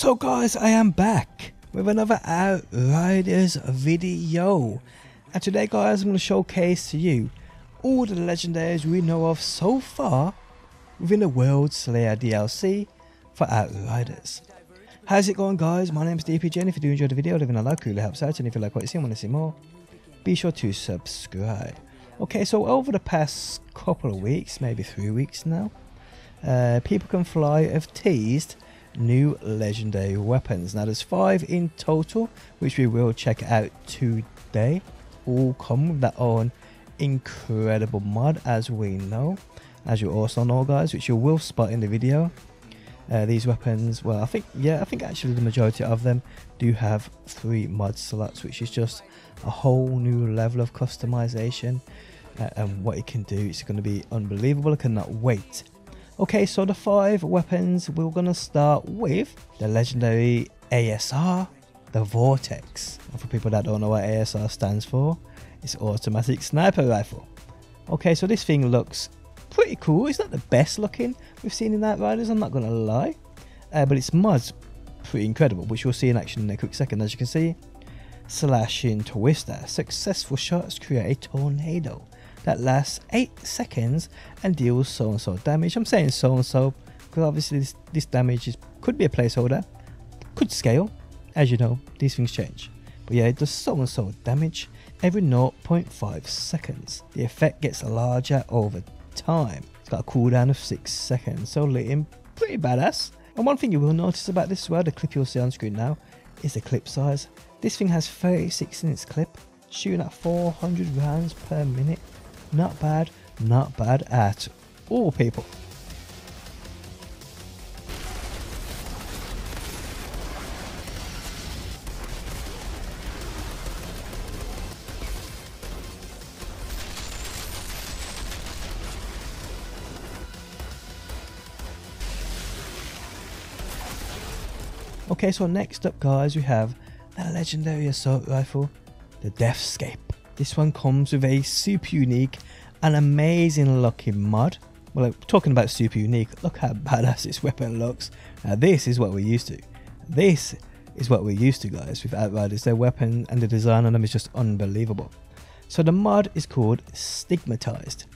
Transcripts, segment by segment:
So guys, I am back with another Outriders video. And today guys, I'm going to showcase to you all the legendaries we know of so far within the World Slayer DLC for Outriders. How's it going guys? My name is DPJ and if you do enjoy the video, leaving a like really helps out and if you like what you see and want to see more, be sure to subscribe. Okay, so over the past couple of weeks, maybe three weeks now, uh, People Can Fly have teased new legendary weapons. Now there's five in total, which we will check out today. All come with their own incredible mod, as we know, as you also know, guys, which you will spot in the video. Uh, these weapons, well, I think, yeah, I think actually the majority of them do have three mod slots, which is just a whole new level of customization. Uh, and what it can do, it's going to be unbelievable. I cannot wait Okay, so the five weapons, we're gonna start with the legendary ASR, the Vortex. And for people that don't know what ASR stands for, it's Automatic Sniper Rifle. Okay, so this thing looks pretty cool. It's not the best looking we've seen in Outriders, I'm not gonna lie. Uh, but its mod's pretty incredible, which we'll see in action in a quick second. As you can see, slashing twister. Successful shots create a tornado that lasts 8 seconds and deals so and so damage. I'm saying so and so because obviously this, this damage is, could be a placeholder, could scale. As you know, these things change. But yeah, it does so and so damage every 0.5 seconds. The effect gets larger over time. It's got a cooldown of 6 seconds, so Liam, pretty badass. And one thing you will notice about this as well, the clip you'll see on screen now, is the clip size. This thing has 36 in its clip, shooting at 400 rounds per minute. Not bad, not bad at all, people. Okay, so next up guys we have a legendary assault rifle, the Deathscape. This one comes with a super unique and amazing looking mod. Well, talking about super unique, look how badass this weapon looks. Now this is what we're used to. This is what we're used to guys with Outriders. Their weapon and the design on them is just unbelievable. So the mod is called Stigmatized.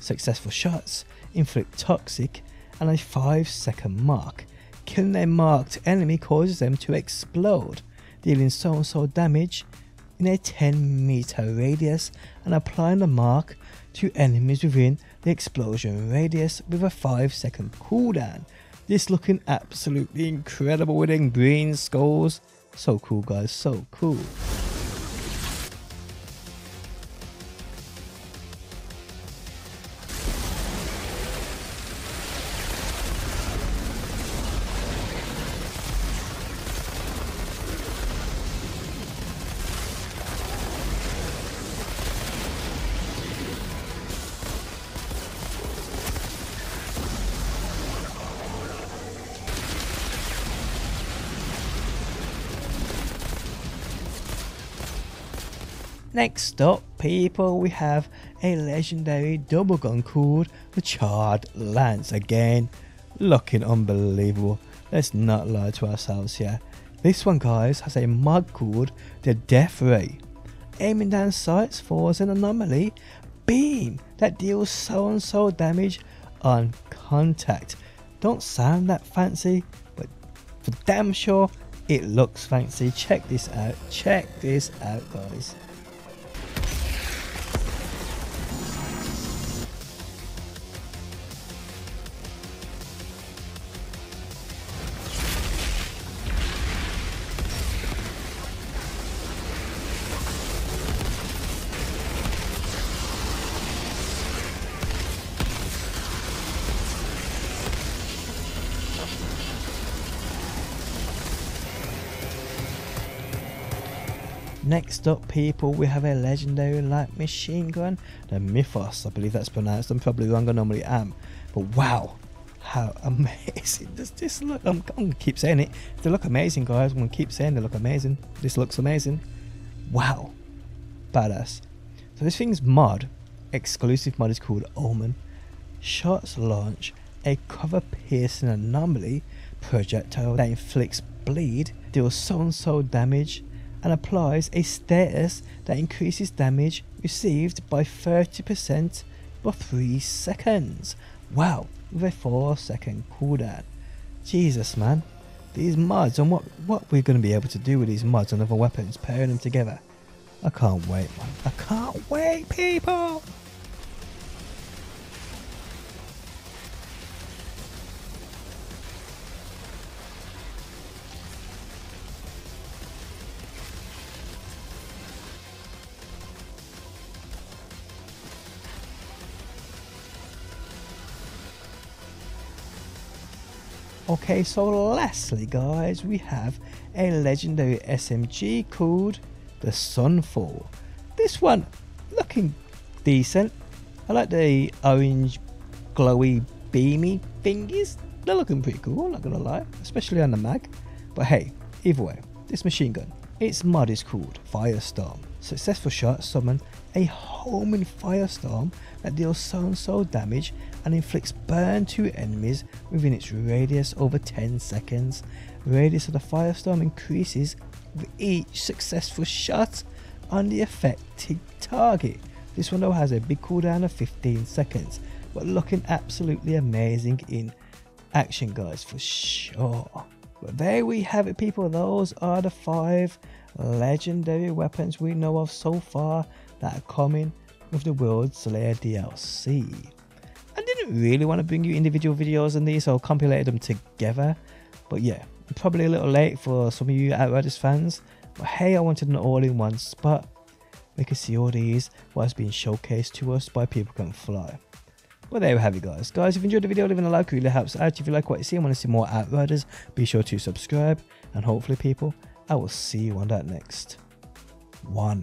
Successful shots inflict toxic and a 5 second mark. Killing a marked enemy causes them to explode, dealing so and so damage in a 10 meter radius and applying the mark to enemies within the explosion radius with a 5 second cooldown. This looking absolutely incredible with green skulls. So cool guys, so cool. Next up, people, we have a legendary double gun called the Charred Lance. Again, looking unbelievable. Let's not lie to ourselves here. This one, guys, has a mod called the Death Ray. Aiming down sights for an anomaly beam that deals so and so damage on contact. Don't sound that fancy, but for damn sure it looks fancy. Check this out. Check this out, guys. Next up, people, we have a legendary light machine gun, the Mythos. I believe that's pronounced. I'm probably wrong. I normally am, but wow, how amazing does this look? I'm, I'm gonna keep saying it. They look amazing, guys. I'm gonna keep saying they look amazing. This looks amazing. Wow, badass. So this thing's mod, exclusive mod is called Omen. Shots launch a cover piercing anomaly projectile that inflicts bleed, deals so and so damage, and applies a status that increases damage received by 30% for 3 seconds. Wow, with a 4 second cooldown. Jesus man, these mods and what, what we're going to be able to do with these mods and other weapons, pairing them together. I can't wait man, I can't wait people! Okay, so lastly, guys, we have a legendary SMG called the Sunfall. This one looking decent. I like the orange, glowy, beamy thingies. They're looking pretty cool, not gonna lie, especially on the mag. But hey, either way, this machine gun, its mud is called Firestorm. Successful shots summon a homing firestorm that deals so and so damage and inflicts burn to enemies within its radius over 10 seconds. Radius of the firestorm increases with each successful shot on the affected target. This one though has a big cooldown of 15 seconds, but looking absolutely amazing in action guys for sure. But there we have it people, those are the five legendary weapons we know of so far that are coming with the World Slayer DLC. I didn't really want to bring you individual videos on these, so I compilated them together. But yeah, probably a little late for some of you Outriders fans. But hey, I wanted an all-in-one spot. We can see all these what's being showcased to us by People Can Fly. Well, there we have it, guys. Guys, if you enjoyed the video, leaving a like really helps out. If you like what you see and want to see more Outriders, be sure to subscribe. And hopefully, people, I will see you on that next one.